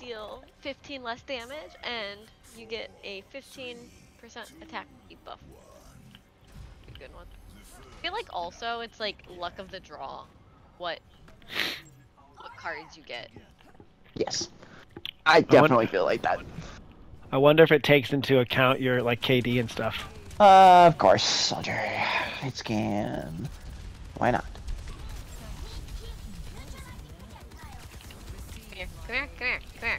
deal 15 less damage, and you get a 15% attack buff. A good one. I feel like also it's like luck of the draw, what what cards you get. Yes. I definitely feel like that. I wonder if it takes into account your like KD and stuff. Uh, of course, soldier. hitscan. Why not? Come here, come here, come here, come here.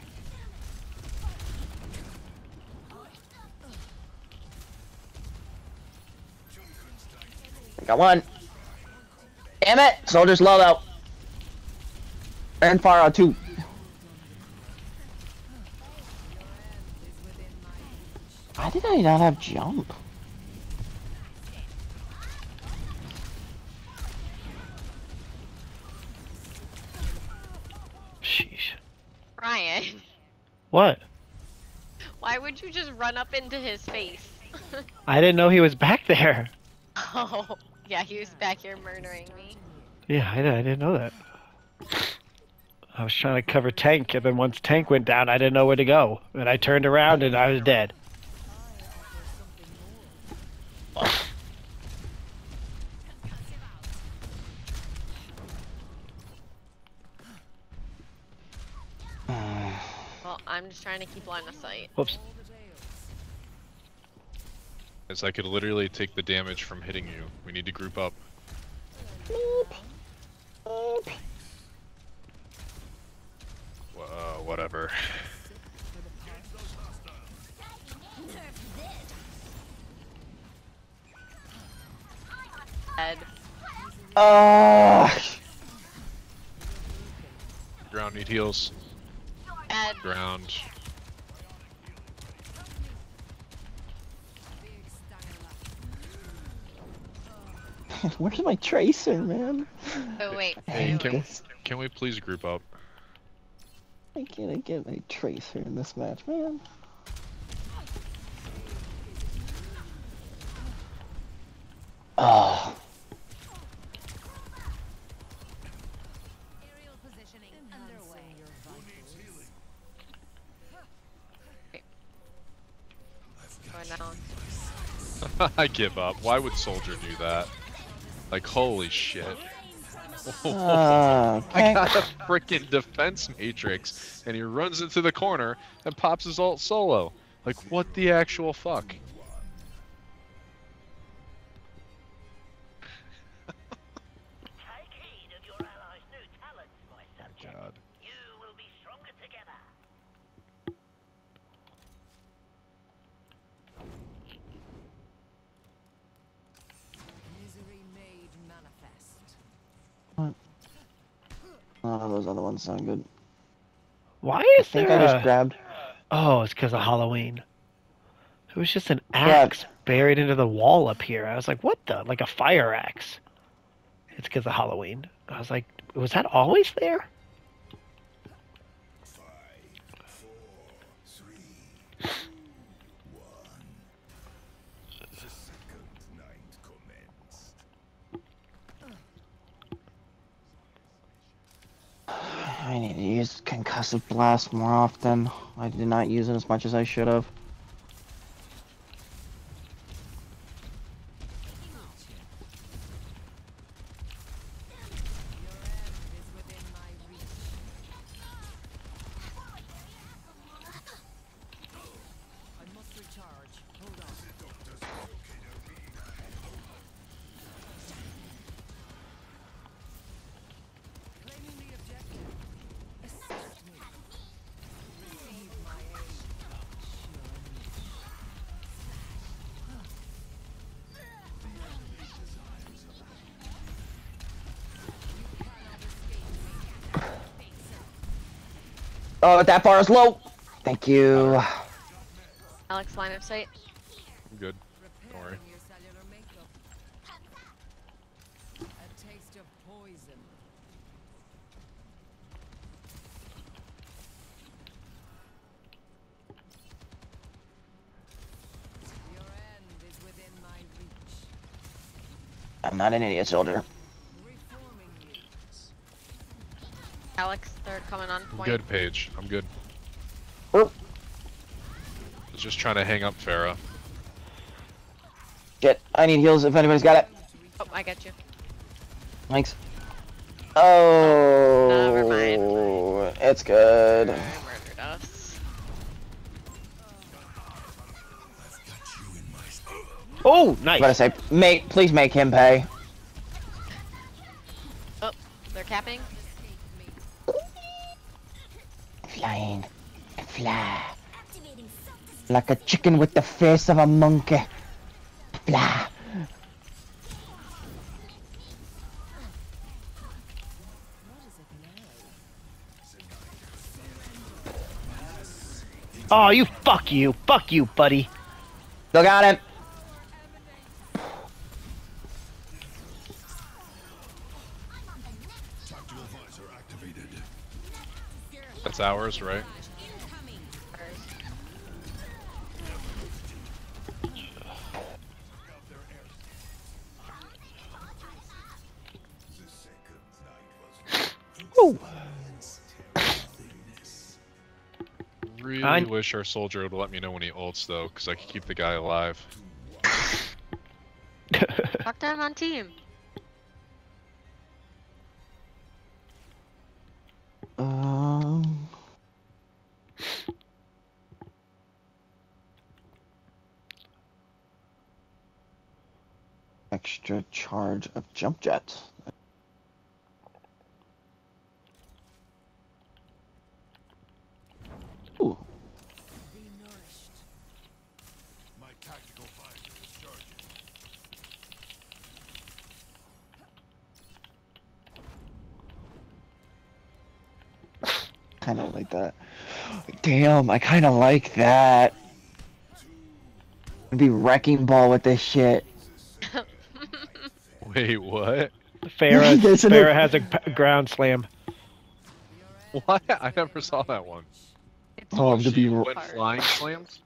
I got one. Damn it! Soldier's low though. And far out too. Why did I not have jump? Sheesh. Ryan, What? why would you just run up into his face? I didn't know he was back there. oh, yeah, he was back here murdering me. Yeah, I, I didn't know that. I was trying to cover tank, and then once tank went down, I didn't know where to go. And I turned around, and I was dead. Well, I'm just trying to keep line of sight. Whoops. As I could literally take the damage from hitting you. We need to group up. Wha- Uh, whatever. Dead. Uh, Ground need heals. Dead. Ground. where's my tracer, man? Oh wait. Hey, can, can we please group up? I can't get my tracer in this match, man? Ah. Aerial positioning underway. Going down. I give up. Why would Soldier do that? Like, holy shit. uh, I got a freaking defense matrix, and he runs into the corner and pops his ult solo. Like, what the actual fuck? Those other ones sound good. Why I is think there I just a... grabbed. Oh, it's because of Halloween. It was just an Yeah. axe buried into the wall up here. I was like, what the? Like a fire axe. It's because of Halloween. I was like, was that always there? I need to use concussive blast more often. I did not use it as much as I should have. Oh, that bar is low. Thank you. Alex, line of sight. I'm good. Don't worry. Repairing your cellular makeup. Of. Your end is within my reach. I'm not an idiot soldier. Reforming you. Alex, they're coming on I'm point. good, Paige. I'm good. Oh, I was just trying to hang up Pharah. shit. I need heals if anybody's got it. Oh, I got you. Thanks. Oh. Never oh, mind. It's good. Alright, murdered us. Oh, I'm gonna say, make, please make him pay. Oh, they're capping. Flying. Fly. Like a chicken with the face of a monkey. Fly. Oh, you fuck you. Fuck you, buddy. Still got him. That's ours, right? Ooh. Really I- wish our soldier would let me know when he ults though, because I could keep the guy alive. Talk to him on team. Charge of jump jets. Ooh. Kind of like that. Damn, I kind of like that. I'd be wrecking ball with this shit. Wait, what? Pharah, There's an- Pharah has a p- ground slam. What? I never saw that one. It's Oh, to be She r- went flying slams?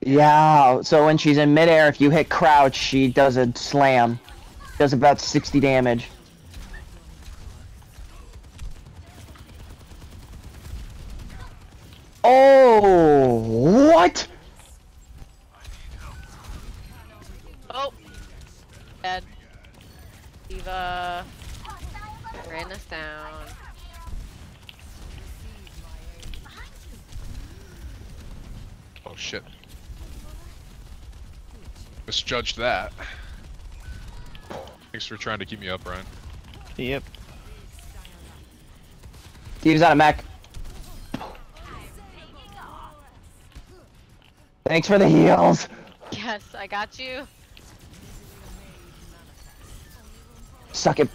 Yeah, so when she's in midair, if you hit crouch, she does a slam. Does about 60 damage. Oh, what? D.Va ran us down. Oh shit. Misjudged that. Thanks for trying to keep me up, Ryan. Yep. He's out of mech. Thanks for the heals. Yes, I got you. Suck it.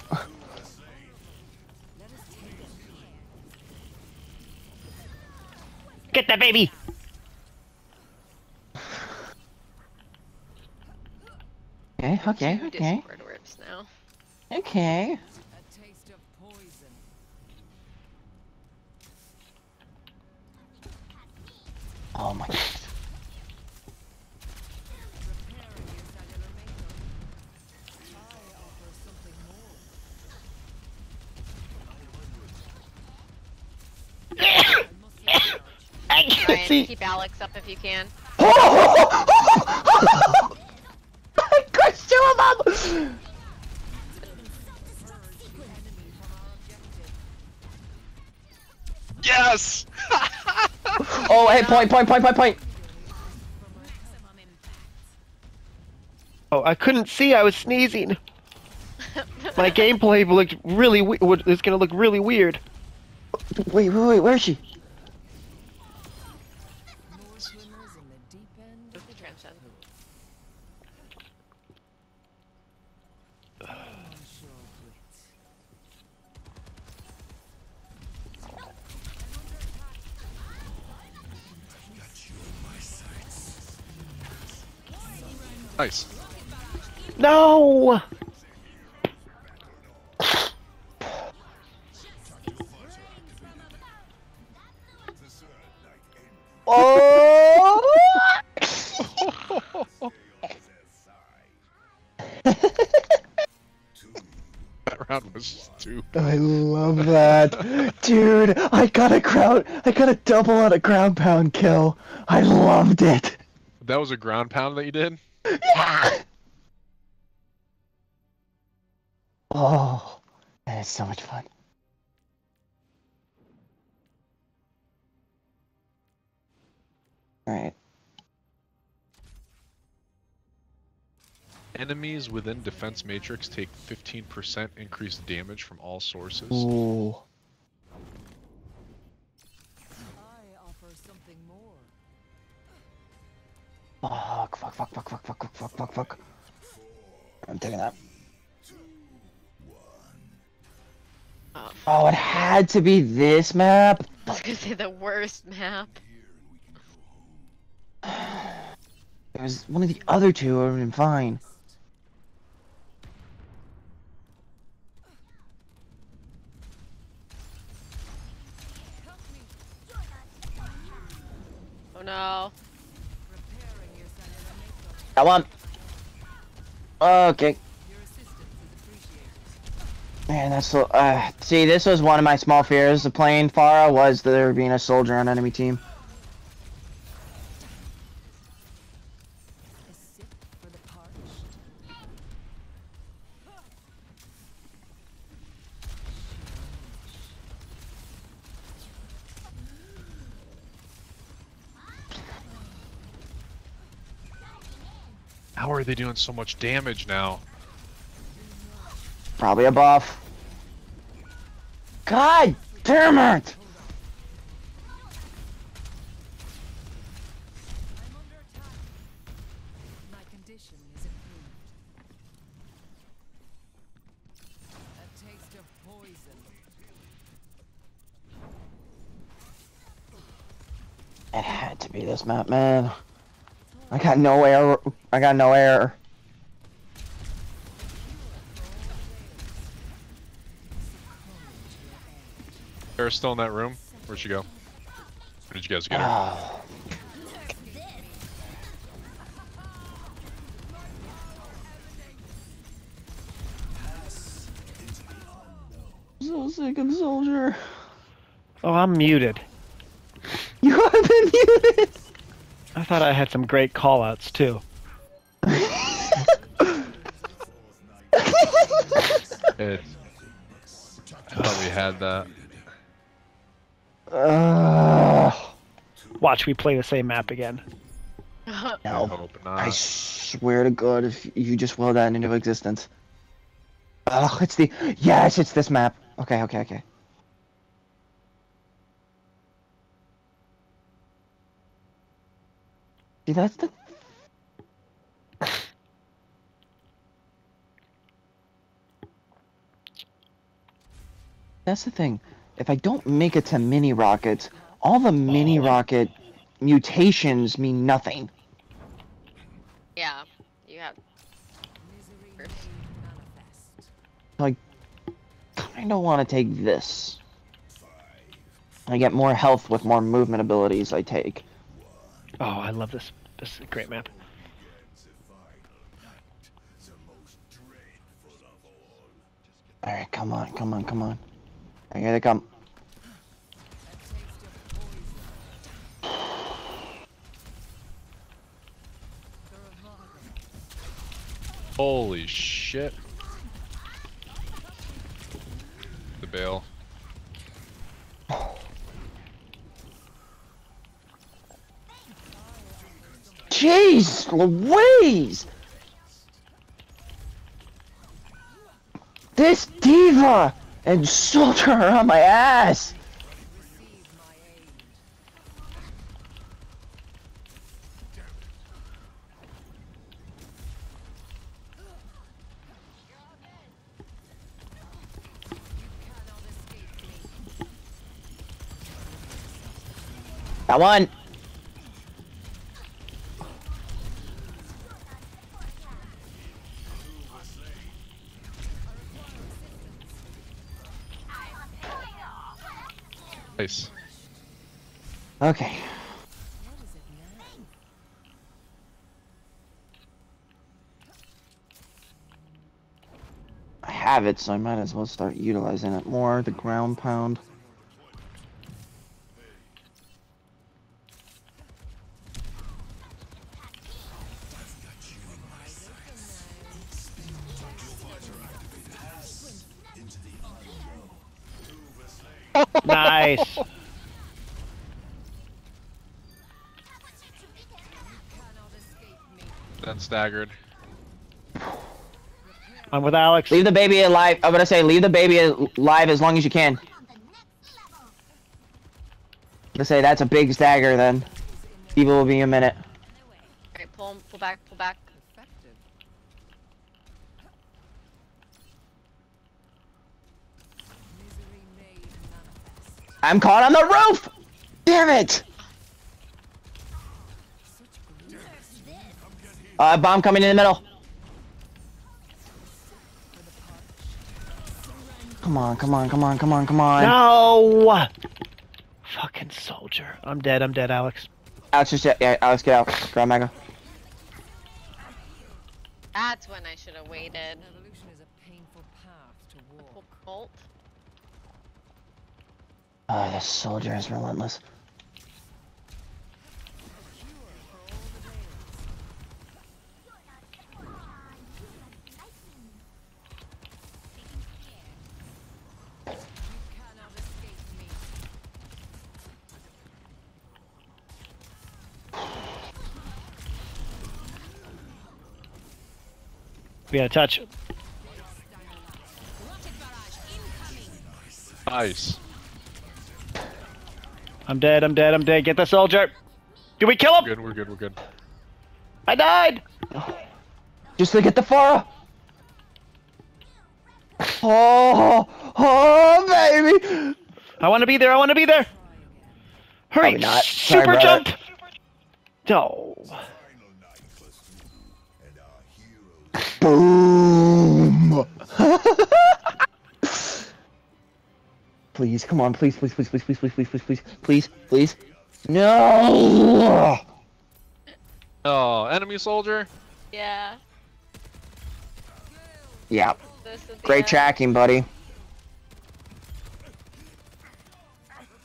Get that baby. Okay, okay, Two okay, Discord words now. okay. A taste of poison. Oh my god. Repairing your cellular makeup. I offer something more. I must recharge. I can't see. keep Alex up if you can. I crushed two of them! Enemy from our objective. Yes! Oh, hey, point, point, point, point, point. Oh, I couldn't see. I was sneezing. My gameplay looked really. We- it's gonna look really weird. Wait, wait, wait, where is she? Nice. No. Oh! That round was tube. Oh, I love that. Dude, I got a ground I got a double on a ground pound kill. I loved it. That was a ground pound that you did? Yeah. Oh, that is so much fun. Alright. Enemies within defense matrix take 15% increased damage from all sources. Ooh. Fuck, fuck, fuck, fuck, fuck, fuck, fuck, fuck, fuck, fuck. I'm taking that. Oh, Oh, it had to be this map. I was gonna say the worst map. It was one of the other two would have been fine. Oh no. Sanelamato. One. Okay. Man, that's. Uh, see, this was one of my small fears of playing Pharah was there being a soldier on enemy team. Are they doing so much damage now? Probably a buff. God damn it! It had to be this map, man. I got no air. I got no air. Sarah's still in that room? Where'd she go? Where did you guys get her? Oh. So sick of soldier. Oh, I'm muted. You have been muted. I thought I had some great callouts too. It, I thought we had that. Uh, Watch, we play the same map again. I no. hope I swear to God, if you just will that into existence. Oh, it's the yes, it's this map. Okay, okay, okay. See, that's the. That's the thing. If I don't make it to mini rockets, all the mini Oh. rocket mutations mean nothing. Yeah. You have. Misery First. made manifest. kind of want to take this. I get more health with more movement abilities I take. Oh, I love this. This is a great map. Alright, come on, come on, come on. Here they come. A taste of poison. Bravado. Holy shit. The bail. Jeez Louise! This D.Va insulted her on my ass! Come on! Okay. What is it now? I have it, so I might as well start utilizing it more. The ground pound. Nice. staggered. I'm with Alex. Leave the baby alive. I'm gonna say leave the baby alive as long as you can. Let's say that's a big stagger then. Eva will be in a minute. Alright, pull 'em- pull back, pull back. Effective. Misery made manifest. I'm caught on the roof! Damn it! Uh, bomb coming in the middle. Come on, come on, come on, come on, come on. No. Fucking soldier. I'm dead. I'm dead, Alex. Alex, just yeah, Alex, get out. Grab Mega. That's when I should have waited. Evolution is a painful path to Pull walk. bolt. Oh, this soldier is relentless. We got a touch. Nice. I'm dead. I'm dead. I'm dead. Get the soldier. Did we kill him? Good, we're good, we're good. I died. Just to get the Pharah. Oh, oh, baby. I want to be there. I want to be there. Hurry. Probably not. Sorry, Super brother. jump. No. Boom. please, come on, please, please, please, please, please, please, please, please, please, please, please. No. Oh, enemy soldier. Yeah. Yeah, This is the great end. tracking, buddy.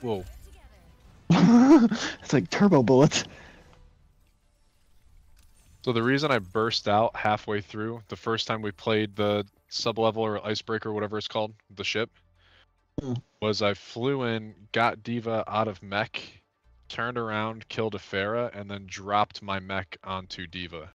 Whoa. it's like turbo bullets. So the reason I burst out halfway through the first time we played the sub-level or icebreaker, whatever it's called, the ship, Hmm. was I flew in, got D.Va out of mech, turned around, killed a Pharah, and then dropped my mech onto D.Va.